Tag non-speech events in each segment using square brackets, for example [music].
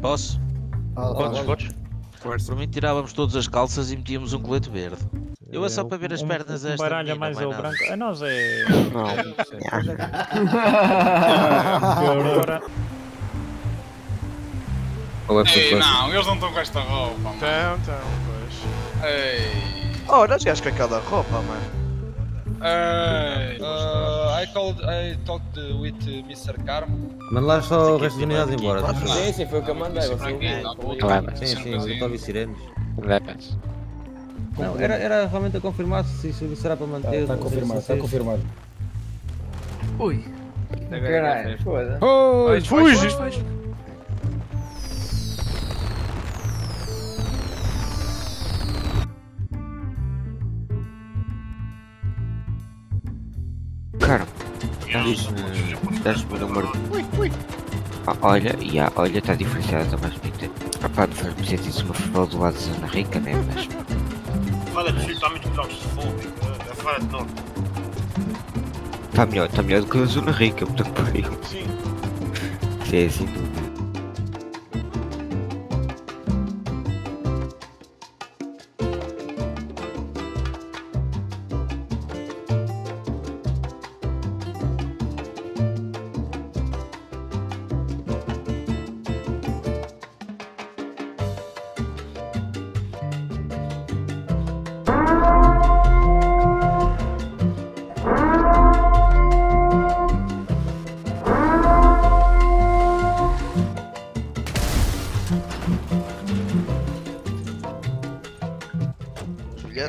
Posso? Quantos, quantos? Por mim tirávamos todas as calças e metíamos um colete verde. Eu é só para ver as um- pernas um desta baralho a menina, mais ou nada. branco. A nós é. Não. [laughs] Agora. Qual é Ei, não, eles não estão com esta roupa, mano. Então, então, pois. Ei. Oh, não chegaste com aquela roupa, mano. Ei. Uh, I called, I talked with Mr. Carmo. Manda lá só o resto das unidades embora. tá Sim, sim, foi o que eu mandei. Você Sim, sim, mas eu estou a ouvir sirenes. Lepens. Não, era, era realmente a confirmar se isso será para manter. Está sei confirmado, está vocês- confirmado. Caralho, foda. Oh, fuge! Cara, diz-me. Dás-me o número. Ah, olha, e ah, olha, está diferenciada também bonita. Ah pá, faz-me sentir isso uma futebol do lado da Zona Rica, né? Mas. Fala de filho, está muito claustrofóbico. É fora de nós. Está melhor, está melhor do que a Zona Rica, puta que pariu. Sim. Sim, sem dúvida.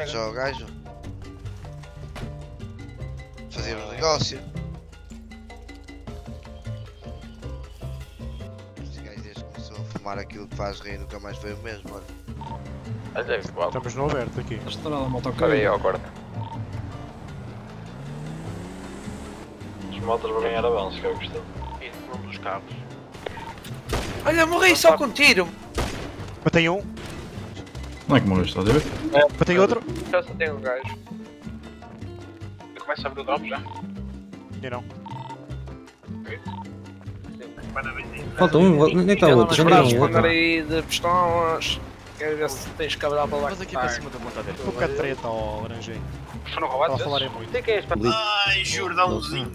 Bilhetes ao gajo. Fazíamos negócio. Este gajo desde que começou a fumar aquilo que faz rir nunca mais foi o mesmo, olha. Olha, é igual. Estamos no aberto aqui. Estrela Acabei aí ao corte. As motas vão ganhar avanço, que eu gostei. E num dos carros. Olha, morri só com tiro. Matei um, Não é que morreste, estás a ver? matei outro. Já só tem um gajo. Eu começo a abrir o drop já. E não. Falta um, nem está outro. Já não mandar outro. aí de pistolas. Quero ver se tens cabral para lá. Mas aqui para cima da ponta dele. De treta ao laranjinho. Foram a roubados? falar esses? é muito. Que é este. Ai, Jordãozinho.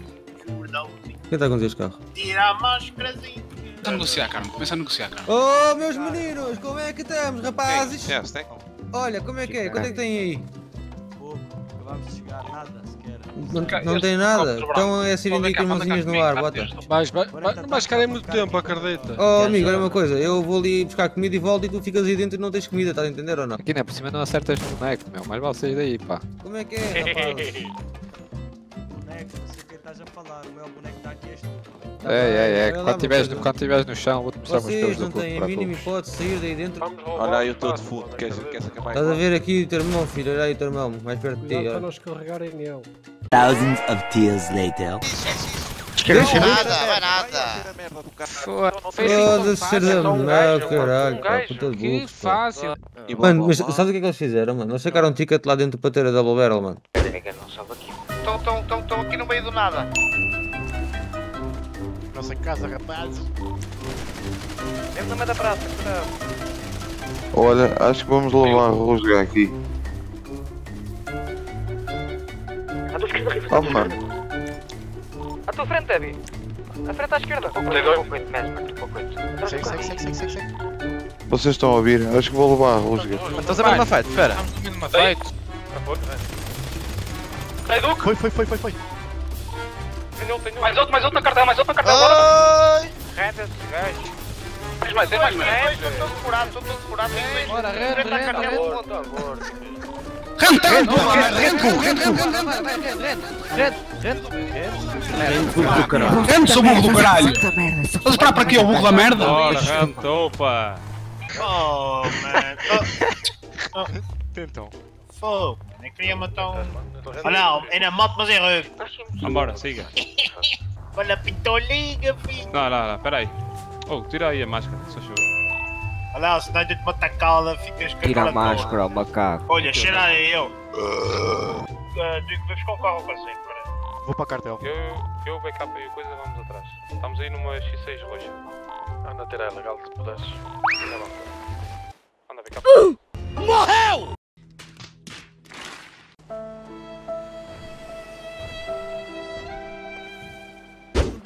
Jordãozinho. Quem está a conduzir este carro? Tira a máscarazinha. Começa a negociar, Carmo. Começa a negociar, Carmo. Oh, meus meninos, como é que estamos, rapazes? tem? Olha, como é que é? Quanto é que tem aí? Pouco, acabamos de chegar, nada sequer. Não, não tem nada? Então é Sirene com mãozinhas no ar, bota. Mas, mas, mas cara é muito tempo, acredita. Oh amigo, olha uma coisa, eu vou ali buscar comida e volto e tu ficas aí dentro e não tens comida, estás a entender ou não? Aqui não é por cima não acertas no boneco, meu. Mais vale sair daí, pá. Como é que é, rapaz? [laughs] estás a falar. O meu boneco está aqui este. Tá É, é, é. Quando coisa. no, quando estiveres no chão, vou-te mostrar Vocês coisas do não clube têm a para mínima hipótese de sair daí dentro? Olha aí, eu estou de fundo. Queres acabar? Estás a ver aqui o teu irmão, filho, olha aí o teu irmão, mais perto de ti. olha. escorregarem nele. Não nada, vai nada. Foda-se, ser da não, caralho, de Que fácil. Mano, mas sabes o que é que eles fizeram, mano? Eles sacaram um ticket lá dentro para ter a double barrel, mano. Pega, não salva aqui. Estão, estão, estão, estão aqui no meio do nada. Nossa casa, rapazes. Dentro da meio da praça. cuidado. Olha, acho que vamos levar a rusga aqui. Oh mano, À tua frente, Debbie. À frente à esquerda. Segue, segue, segue, segue, segue, vocês estão a ouvir? Acho que vou levar a rusga. Estás a ver uma fight? Espera. Estamos no de uma fight. Sai, Duque. Foi, foi, foi, foi, foi. Tenho, tenho. Mais outro, mais outro na cartela, mais outro na cartela. Ai! Renda esse gajo. Tens mais, tens mais. Estou todo furado, estou todo furado. Bora, rende. Rente, rente, porra, merda, rente, burro, rente, burro. Rente, sou burro do caralho. Estás a esperar para quê, o burro da merda? rentou, pá. Oh, man. Tentam. Fogo. Nem queria matar um. Olha, é na moto, mas é rude. Vambora, siga. Olha a pitolinha, filho. Não, não, não, peraí. Oh, tira aí a máscara, só chuva. Olha, se não te mata a cala, ficas com Tira a máscara, o macaco. Olha, cheira aí, eu. Uh, Digo, vamos com o carro para sempre. Vou para a cartel. Eu, eu, backup e coisa, vamos atrás. Estamos aí numa X6 roxa. Anda a tirar legal se puderes. Anda lá. Anda a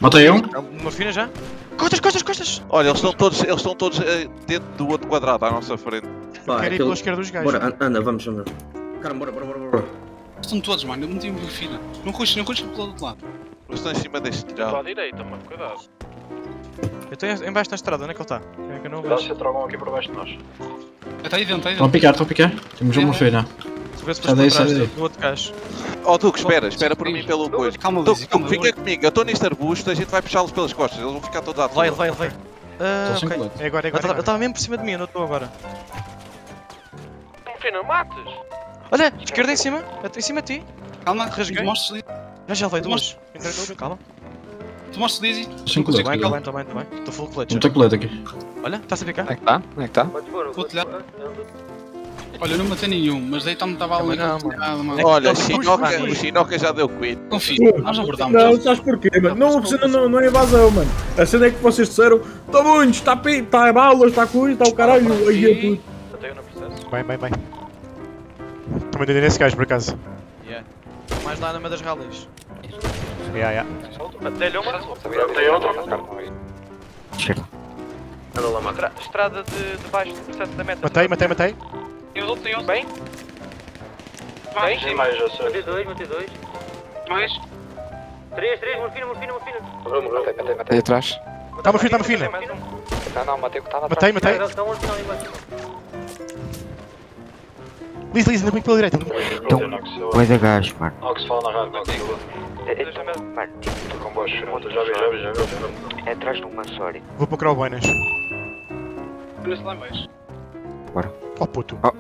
Matei um. Uma fina já? Costas, costas, costas! Olha, eles estão todos, eles estão todos eh, dentro do outro quadrado à nossa frente. Pá, Quero ir pela esquerda dos gajos. Bora, an- anda, vamos, vamos. Cara, bora, bora, bora, bora. Estão todos, mano. Eu meti uma fila. Não ruxes, não ruxes pelo outro lado. Eles estão em cima deste Para telhado. a direita, mano, cuidado. Eu estou embaixo da estrada, onde é que ele está? É que eu não vejo. Cuidado se trocam aqui por baixo de nós. Está aí dentro, está aí Estão a dentro. picar, estão a picar. Temos uma filha. Vê se sai daí. do outro gajo. Oh, Duque, espera, espera por mim pelo coisa. Calma, Duque, Luís, calma. Duque, fica comigo, eu estou neste arbusto, a gente vai puxá-los pelas costas, eles vão ficar todos à Vai, vai, vai. Ah, ok. colete. É agora, é Ele agora. estava- ele estava mesmo por cima de mim, eu não estou agora. Fina, mates! Olha, esquerda em cima, em cima de ti. Calma, Rasguei. tu mostras Já já levei duas. Entrei, calma. Tu mostras Dizzy. Sem Estou colete. estou bem, Não estou bem, estou bem. Estou full clutch. tem colete aqui. Olha, está-se a picar. Onde é que está? Onde é que está? Vou telhar. Olha, eu não matei nenhum, mas deitado-me estava ali. Não, mano. Mano. Olha, o Chinoca já deu quit. Confio, nós abordamos. Não, sabes porquê, mano? Não, não, não, não é invasão, mano. A cena é que vocês disseram: está muito, está pi, está balas, está coisa, está o caralho. Aí é tudo. Até eu no processo. Bem, bem, bem. Estou-me a entender nesse gajo, por acaso. Yeah. Mais lá na meio das ralis. Ya, ya. Até-lhe uma. Tem outro? Esquerda. Estra- Estrada de, de baixo do processo da meta. Matei, matei, matei. Tem os outros, tem outros. Bem? Bem? Tem mais, já sei. Matei dois, matei dois. Mais? Três, três, morfina, morfina, morfina. Aí atrás. Está uma fina, está uma fina. Mais um. Matei, matei. Está um morfina ali embaixo. Lisa, Lisa, ainda bem pela direita. Então, vai da gás, mano. Deixa-me ver. Mano, tipo, é atrás de uma sorry. Vou procurar o Boinas. Olha-se lá em baixo. Oh puto. Oh,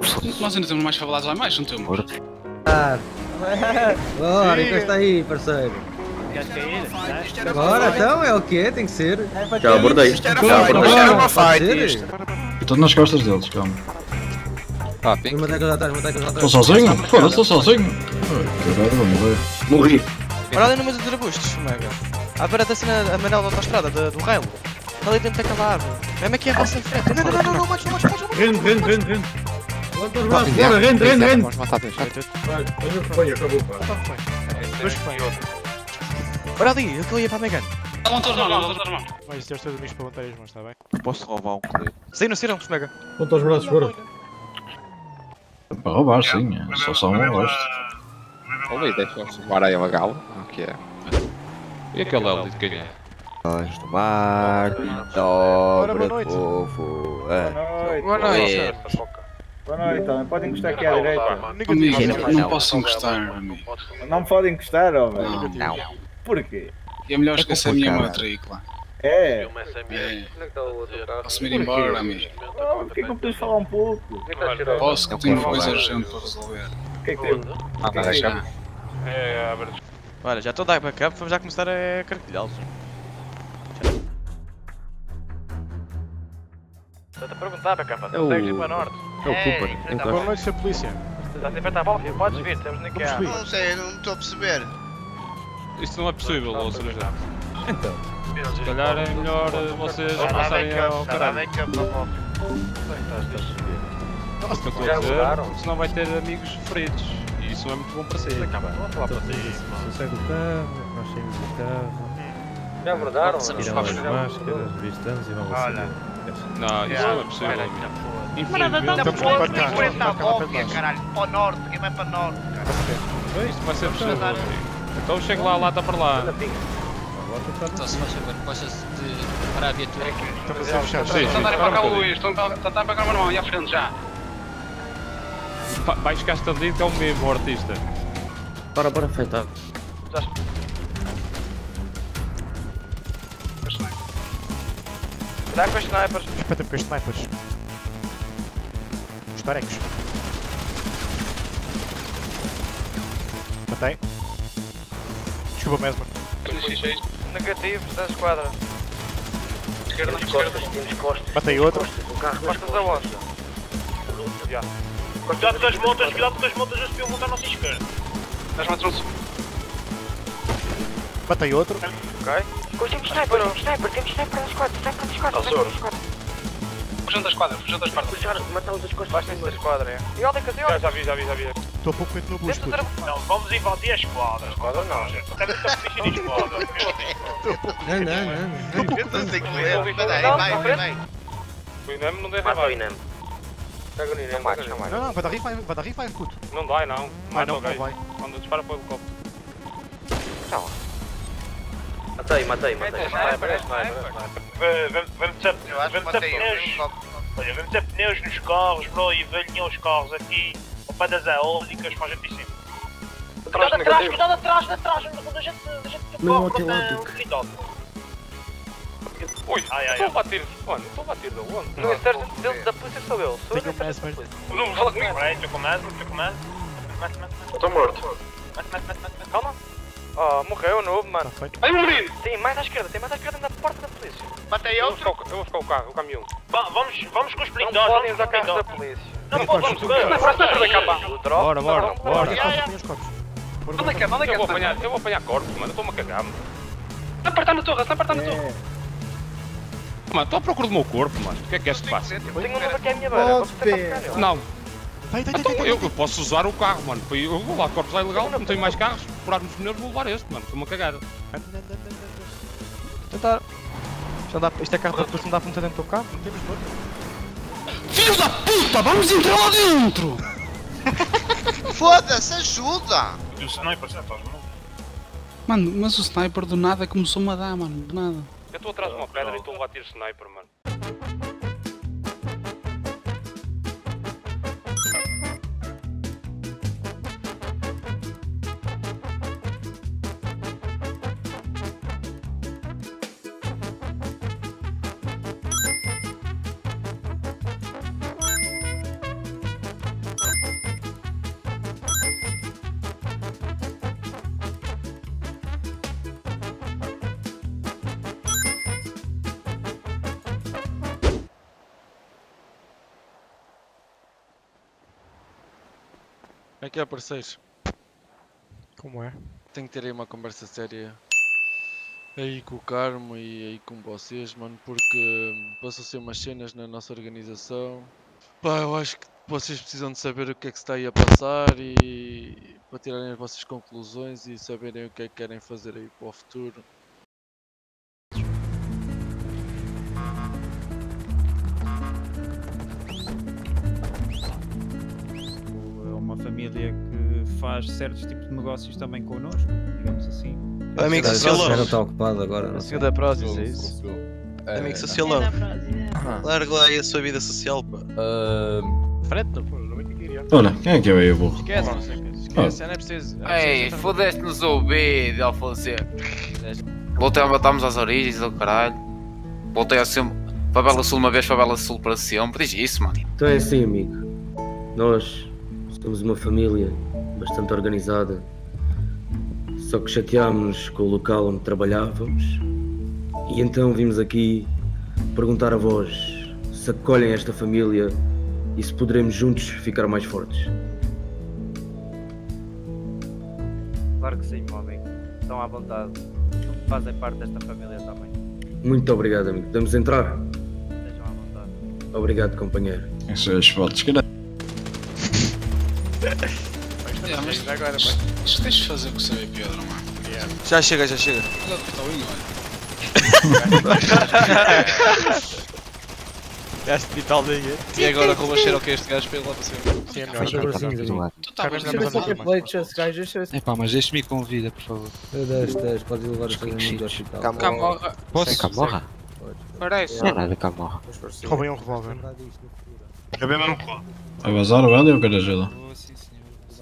Nós ainda temos mais favelados lá baixo, não temos? bora. [laughs] Bora, encosta aí, parceiro. Bora, então, é o que Tem que ser. Já abordei. Já abordei. Pode ser? Estou nas costas deles, calma. Vou matar aqueles atrás, matar aqueles Estou atrás. sozinho? Foda-se, estou sozinho. Caralho, vou morrer. Morri. Olha ali no meio dos arbustos, mega. À beira da cena amarela da autostrada, da- do rail. Ali dentro daquela árvore. Mesmo aqui à vossa frente. Não, não, não, não, não, mates, mates, mates. Rende, rende, rende, rende. Levanta os braços, bora, rende, rende, rende. Vamos matar dois. Vai, foi, acabou, pá. Dois que vêm. Olha ali, ele que eu ia para a Megan. Estavam todos lá, estavam todos lá. Vais ter os teus amigos para vantagens, mas está bem. Posso roubar um colete? Saíram, saíram, mega. Levanta os braços, bora. Para roubar, sim. é Só só um gosto. Olha, deixa-se levar aí a legal. O que é? E aquele ali de quem é? Nós do mar, boa dobra noite. povo. é. Boa noite. Boa noite, também. Pode encostar aqui à direita. Amigo, não posso encostar, amigo. Não me pode encostar, ó, velho. Não. Não. Porquê? E é melhor esquecer a minha matrícula. É. É, é o carro? posso-me ir embora, amigo. Oh, Porquê que não podes falar um pouco? O é? Posso, que Não tenho coisa urgente para resolver. que é que tem? Ah, mas deixa- Olha, já estou a dar backup, vamos já começar a cartilhá-los. Estou-te a perguntar, Bacapa. É ir para norte? é o Cooper, enfrenta então. a Boa noite, Sr. Polícia. Estás a enfrentar a bola? Podes vir, estamos Vamos à... subir. Não sei, eu não estou a perceber. Isto não é possível, ou seja, Então. se calhar é melhor eh, vocês passarem ao caralho. é Nossa, que eu estou a dizer, senão vai ter amigos feridos. E isso é muito bom para si. Vamos falar para ti. Você sai do carro, nós saímos do carro, Já abordaram? tiramos as máscaras, vistamos e vamos Olha. Não, isso não é possível. Com quatro carros. Vamos marcar lá para baixo. caralho. Para o norte, quem vai para o norte, cara? isto vai ser possível. Então chego lá, lá está para lá. Então se faz favor, possas de parar a viatura. Estamos a. Sim, Estão sim, a dar para para cá o. Luís, estão a estão a para cá o irmão, e à frente já. Vais cá estadinho que é o mesmo artista. Bora, bora, feita. Cuidado com os snipers. Espeta-me com os snipers. Os tarecos. Matei. Desculpa, Mesmer. Negativos da esquadra. Esquerda, esquerda. Matei outro. Costas a onde? Cuidado com as motas, cuidado com as motas, eles podiam voltar à nossa esquerda. Estás-me a trouxe. Matei outro. Ok. Temos sniper, temos sniper, temos sniper nas costas, sniper nas costas, sniper nas costas. Fujam da esquadra, fujam da esquadra. Puxar, matá-los das costas. Basta da esquadra, é. E olha, cadê? Já, já vi, já vi, já vi. Estou pouco feito no travão. Não, vamos invadir a esquadra. A esquadra não, gente. Essa ficha de esquadra. Não, não, não. Não sei como é. Não, Peraí, não, vai, não, vai, vai. O Inem não deve Mata o. Inem. Pega o Inem, não mates, não mates. Não, não, vai dar rifa, vai dar rifa, escuto. Não vai, não. Vai Mata não, o não gajo. vai. Quando dispara para o helicóptero. Matei, matei, matei. É é. Vamos que um. Olha, vamos ter pneus nos carros, bro, e alinham os carros aqui ao pé das eólicas para a gente ir cima. Cuidado atrás, cuidado atrás, atrás, da gente, da gente Não, um aquele lado. Ui, ai, ai, estou a bater, mano, estou a bater de onde? No sargento dele da polícia sou eu. Sou eu Tenho da um polícia. Não, fala comigo, peraí, estou com medo, estou com mete. Estou morto. Mete, mete, mete, mete. Calma. Oh, morreu novo, mano. Tá feito. Ai, morri! Tem mais à esquerda, tem mais à esquerda na porta da polícia. Matei outro. o- eu vou buscar o carro, o caminhão. Vamos, vamos com os Não blindados, podem vamos usar carros da polícia. Não podemos, a da capa. O drop. Bora, bora, não, bora. Eu vou apanhar, eu vou apanhar corpos, mano, eu estou-me a cagar, mano. Está apertando a torre, está apertando a torre. Mano, estou à procura do meu corpo, mano. O que é que és que passa? Tenho um novo aqui à minha beira. Não, Vai, vai, então vai, eu, eu posso usar o carro, mano. Eu vou lá, corpos é ilegal, não tenho mais carros. Furar nos pneus, vou levar este, mano. Estou-me a cagar. Tentar. Já dá, isto é carro da polícia, não dá para meter dentro do carro? Não temos outro. Filho da puta, vamos entrar lá dentro! [laughs] Foda-se, ajuda! O sniper já faz, não? Mano, mas o sniper do nada começou-me a dar, mano, do nada. Eu estou atrás de uma pedra e estou a bater sniper, mano. Que é, parceiros? Como é? Tenho que ter aí uma conversa séria aí com o Carmo e aí com vocês, mano, porque hum, passam-se umas cenas na nossa organização. Pá, eu acho que vocês precisam de saber o que é que se está aí a passar e para tirarem as vossas conclusões e saberem o que é que querem fazer aí para o futuro. Uma família que faz certos tipos de negócios também connosco, digamos assim. Amigo Já socialão. está ocupado agora. não A sei. senhora da Prozis, é isso? Amigo socialão. Larga lá aí a sua vida social, pá. Pô, não é queria. Olha, quem é que é o burro? Esquece, não sei o que. Esquece, não é preciso. é Ei, fodeste-nos o vídeo, Alfonso. Voltei a matarmos às origens do caralho. Voltei a ser favela sul uma vez, favela sul para sempre. Diz isso, mano. Então é assim, amigo. Nós somos uma família bastante organizada. Só que chateámos com o local onde trabalhávamos. E então vimos aqui perguntar a vós se acolhem esta família e se poderemos juntos ficar mais fortes. Claro que sim, meu amigo. Estão à vontade. Fazem parte desta família também. Muito obrigado, amigo. Podemos entrar? Estejam à vontade. Obrigado, companheiro. Isso é as fotos, que É, mas agora, isto tens de fazer com o seu Pedro, mano. Já chega, já chega. Olha que está o olho. Este vital ninguém. E agora rouba cheiro ao que este gajo fez lá para cima. Sim, é melhor. Os bracinhos aí. Tu estavas na mesma zona. Epá, mas deixe-me convida, por favor. Deixa, deixa, pode levar os seus amigos ao hospital. Camorra. Posso? Camorra? Parece. Não é nada Camorra. Roubem um revólver. É bem mesmo claro. Vai vazar o velho ou quer ajuda?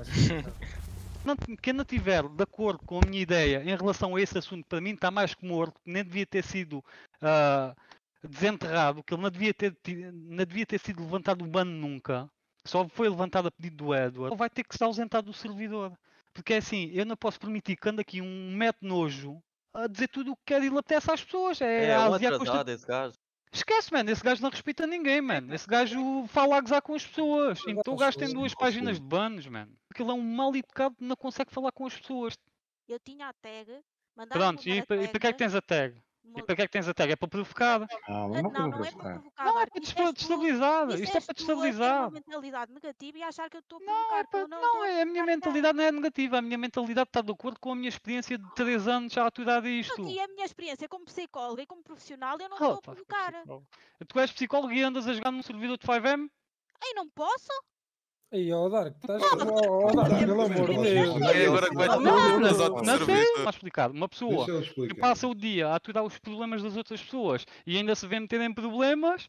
[laughs] Não, quem não estiver de acordo com a minha ideia em relação a esse assunto, para mim está mais que morto, nem devia ter sido ah, desenterrado, que ele não devia, ter, não devia ter sido levantado do bano nunca. Só foi levantado a pedido do Edward. Ele vai ter que se ausentar do servidor. Porque é assim, eu não posso permitir que ande aqui um mete nojo a dizer tudo o que quer e lhe apetece às pessoas. É, É, a um atrasado esse gajo. Esquece, mano, esse gajo não respeita ninguém, mano. Esse gajo fala a gozar com as pessoas. Então o gajo tem duas páginas de banos, mano. Porque ele é um mal educado que não consegue falar com as pessoas. Eu tinha a tag, Pronto, e, e para que é que tens a tag? E para que é que tens a tag? É para provocar. Ah, mas não, não é para provocar. Não, é para tu- destabilizar. Isto é para a destabilizar. uma mentalidade negativa e achar que eu estou a provocar. que eu não, Não, é, a minha mentalidade não é negativa. A minha mentalidade está de acordo com a minha experiência de 3 anos já a aturar isto. E a minha experiência como psicóloga e como profissional, eu não Ah, estou a pá, provocar. Tu és psicólogo e andas a jogar num servidor de 5M? Ai, não posso? Aí, ó, Dark, estás. Ó, Dark, pelo amor de Deus. É agora que vai Não, ter não, não, não. Está explicado. Uma pessoa que passa o dia a aturar os problemas das outras pessoas e ainda se vê meter em problemas,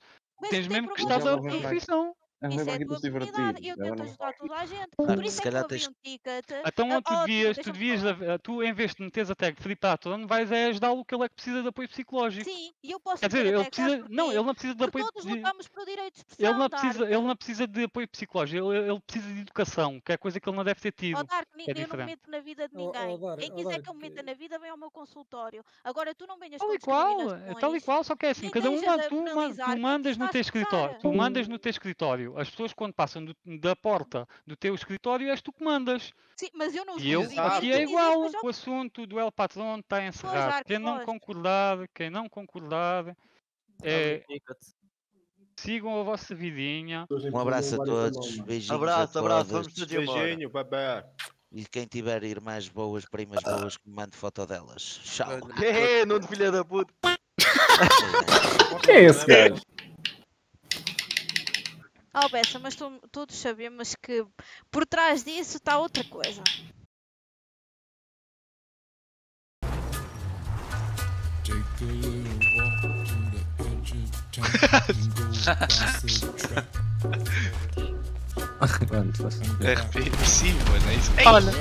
tens mesmo que estar da profissão. Isso é a tua comunidade. Eu tento ajudar toda a gente. Por isso se é que calhar eu tens- um ticket. Então Ah, tu oh, devias, tu devias, falar. tu em vez de meteres a tag Free Patron, vais é ajudá-lo que ele é que precisa de apoio psicológico. Sim, e eu posso Quer dizer, ele precisa, não, ele não precisa de Porque apoio todos lutamos por direito de expressão, ele não precisa, Dark. ele não precisa de apoio psicológico, ele, ele precisa de educação, que é coisa que ele não deve ter tido. Ó Dark, é eu não me meto na vida de ninguém. Dark, Quem quiser Dark, que eu me meta na vida, vem ao meu consultório. Agora tu não venhas Tal com e qual, é discriminações. tal e qual, só que é assim, cada um tu, mandas no teu escritório, tu mandas no teu escritório. As pessoas quando passam do- da porta do teu escritório és tu que mandas. Sim, mas eu não E eu digo aqui é igual, o assunto do El Patrão está encerrado. Dark, Quem não pois. concordar, quem não concordar, é, sigam a vossa vidinha. Um abraço a todos. Beijinhos Abraço, a abraço, todos. vamos todos. Beijinho, bebê. E quem tiver irmãs boas, primas boas, que me mande foto delas. Tchau. Hehe, não de filha da puta. [laughs] Quem é esse gajo? Oh, Bessa, mas tu- todos sabemos que por trás disso está outra coisa. É repetitivo, mano. É isso. Olha.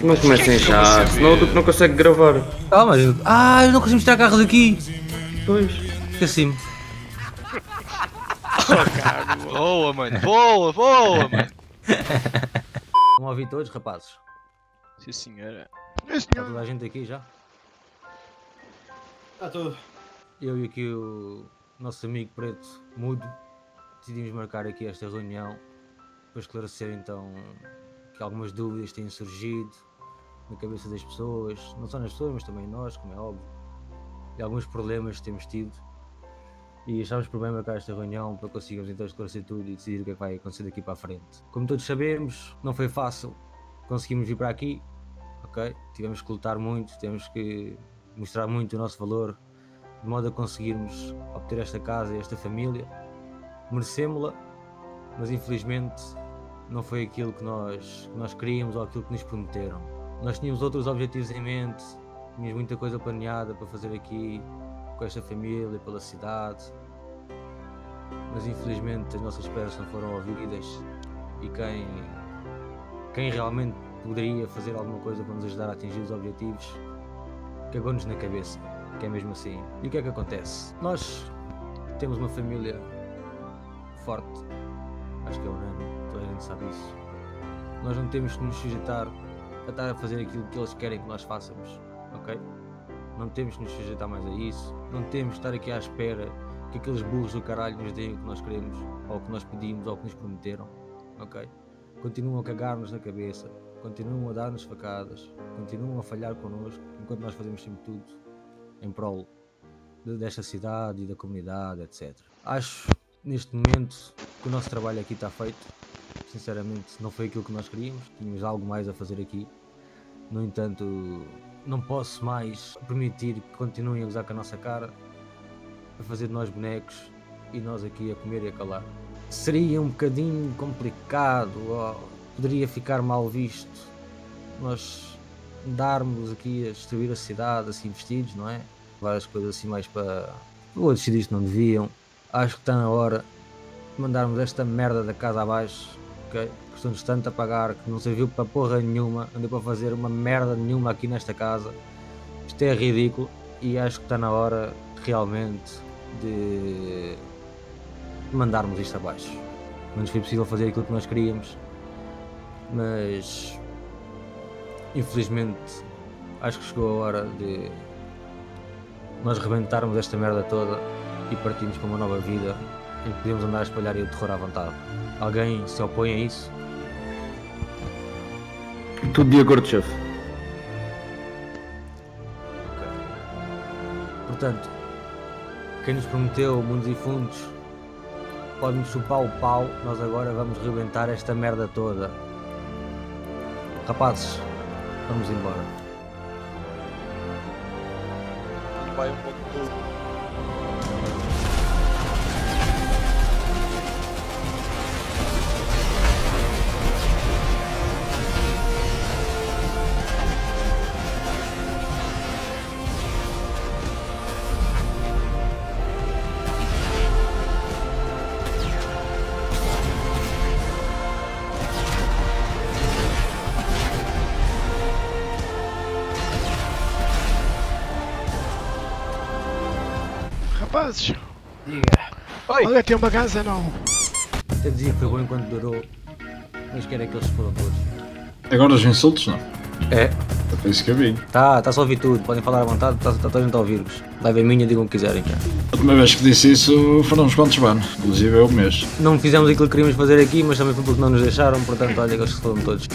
Não comecem já, senão tu não consegue gravar. Calma, eu... Ah, eu não consigo mostrar carros aqui. Pois, esqueci-me. Boa, mano. Boa, boa, mano. Estão a ouvir todos, rapazes? Sim, senhora. Está toda a gente aqui já? Está tudo. Eu e aqui o nosso amigo preto mudo decidimos marcar aqui esta reunião para esclarecer então que algumas dúvidas têm surgido na cabeça das pessoas, não só nas pessoas, mas também nós, como é óbvio, e alguns problemas que temos tido. E achámos por bem marcar esta reunião para conseguirmos então esclarecer tudo e decidir o que é que vai acontecer daqui para a frente. Como todos sabemos, não foi fácil conseguimos vir para aqui, ok? Tivemos que lutar muito, temos que mostrar muito o nosso valor, de modo a conseguirmos obter esta casa e esta família. Merecemos-la, mas infelizmente não foi aquilo que nós, que nós queríamos ou aquilo que nos prometeram. Nós tínhamos outros objetivos em mente, tínhamos muita coisa planeada para fazer aqui com esta família, pela cidade, mas infelizmente as nossas esperas não foram ouvidas e quem, quem realmente poderia fazer alguma coisa para nos ajudar a atingir os objetivos cagou-nos na cabeça, que é mesmo assim. E o que é que acontece? Nós temos uma família forte, acho que é unânime, toda a gente sabe isso. Nós não temos que nos sujeitar a estar a fazer aquilo que eles querem que nós façamos, ok? Não temos que nos sujeitar mais a isso, não temos que estar aqui à espera que aqueles burros do caralho nos deem o que nós queremos, ou o que nós pedimos, ou o que nos prometeram, ok? Continuam a cagar-nos na cabeça, continuam a dar-nos facadas, continuam a falhar connosco, enquanto nós fazemos sempre tudo em prol de- desta cidade e da comunidade, etc. Acho neste momento que o nosso trabalho aqui está feito. Sinceramente, não foi aquilo que nós queríamos, tínhamos algo mais a fazer aqui. No entanto, não posso mais permitir que continuem a usar com a nossa cara, a fazer de nós bonecos e nós aqui a comer e a calar. Seria um bocadinho complicado, poderia ficar mal visto nós darmos aqui a destruir a cidade assim vestidos, não é? Várias coisas assim mais para. Outros que não deviam. Acho que está na hora de mandarmos esta merda da casa abaixo, ok? Custou-nos tanto a pagar que não serviu para porra nenhuma, andei para fazer uma merda nenhuma aqui nesta casa. Isto é ridículo e acho que está na hora realmente de mandarmos isto abaixo. Não nos foi possível fazer aquilo que nós queríamos, mas infelizmente acho que chegou a hora de nós rebentarmos esta merda toda e partirmos para uma nova vida em que podemos andar a espalhar aí o terror à vontade. Alguém se opõe a isso? Tudo de acordo, chefe. Portanto, quem nos prometeu mundos e fundos pode-nos chupar o pau, nós agora vamos rebentar esta merda toda. Rapazes, vamos embora. Vai um pouco olha, tem uma casa não. Até dizia que foi bom enquanto durou, mas quero é que eles se foram todos. Agora os insultos não. É. Foi isso que eu vi. Tá, tá só a ouvir tudo, podem falar à vontade, tá, tá toda a gente a ouvir-vos. Levem a minha, digam o que quiserem, cara. A última vez que disse isso foram uns quantos banos, inclusive eu mesmo. Não fizemos aquilo que queríamos fazer aqui, mas também foi porque não nos deixaram, portanto, olha que eles se foram todos.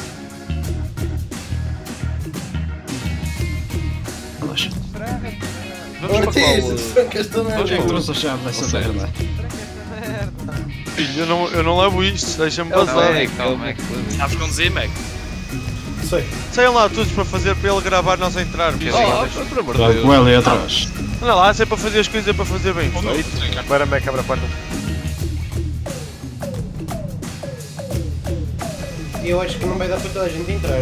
Vamos para qual? Quem é que trouxe a chave dessa merda? Filho, eu não, eu não levo isto, deixa-me É passar. Mac, é o Mac. Sabes conduzir, Mac? Sei. Saiam lá todos para fazer para ele gravar nós a entrarmos. Oh, por amor de Vai Deus. com ele aí atrás. Olha lá, se é para fazer as coisas é para fazer bem. Agora me cabra quarto. Eu acho que não vai dar para toda a gente entrar.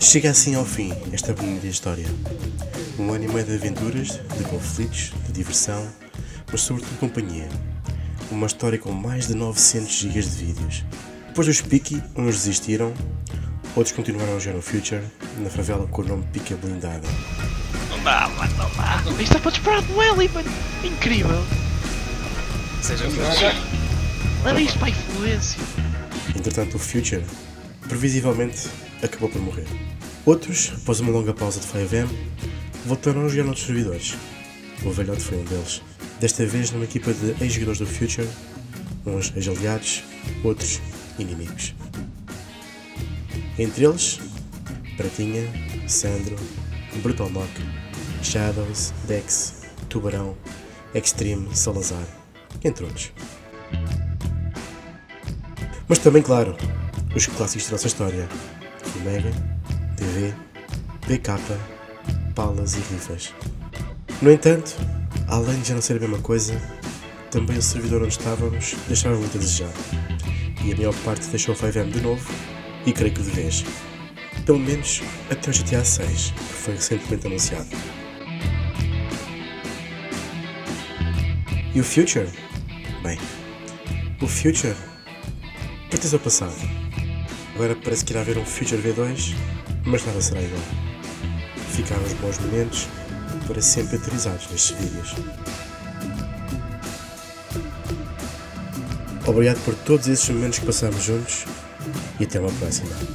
Chega assim ao fim esta bonita história. Um ano e meio de aventuras, de conflitos, de diversão, mas sobretudo companhia. Uma história com mais de 900 GB de vídeos. Depois dos Piki, uns desistiram, outros continuaram a jogar no Future, na favela com o nome Pica Blindada. Não dá, mano, não dá. Isto é para disparar do Eli, mano. Incrível. Seja Leva isto para a influência. Entretanto, o Future, previsivelmente, acabou por morrer. Outros, após uma longa pausa de 5M, voltaram a jogar noutros servidores. O velhote foi um deles. Desta vez numa equipa de ex-jogadores do Future, uns ex-aliados, outros inimigos. Entre eles, Pratinha, Sandro, Brutal Knock, Shadows, Dex, Tubarão, Extreme, Salazar, entre outros. Mas também, claro, os clássicos da nossa história: Omega, TV, BK, Palas e Rifas. No entanto, além de já não ser a mesma coisa, também o servidor onde estávamos deixava muito a desejar. E a maior parte deixou o 5M de novo, e creio que de vez. Pelo menos até o GTA 6, que foi recentemente anunciado. E o Future? Bem, o Future pertence ao passado. Agora parece que irá haver um Future V2, mas nada será igual. Ficaram os bons momentos para sempre eternizados nestes vídeos. Obrigado por todos esses momentos que passamos juntos e até uma próxima.